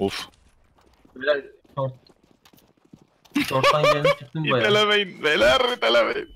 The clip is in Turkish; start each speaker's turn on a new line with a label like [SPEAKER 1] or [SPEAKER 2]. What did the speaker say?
[SPEAKER 1] Of.
[SPEAKER 2] Beyler short. Short'tan geldim çıktım bayağı.
[SPEAKER 1] İtelemeyin beyler itelemeyin.